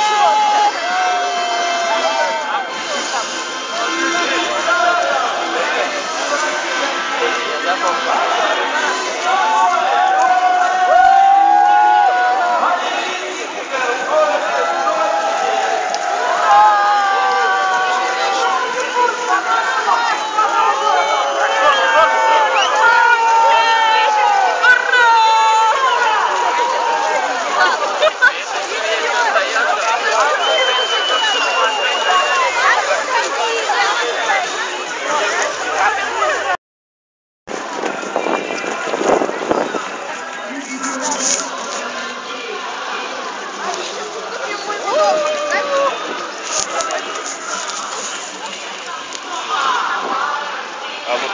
Jerusalem.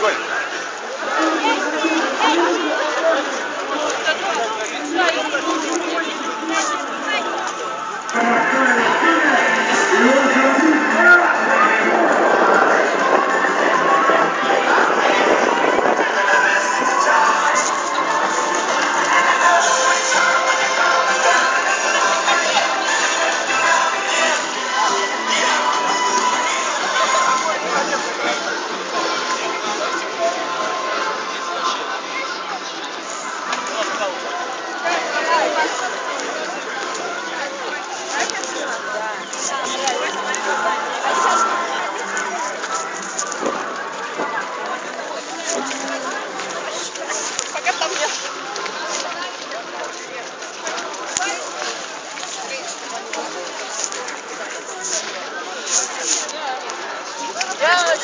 Gracias.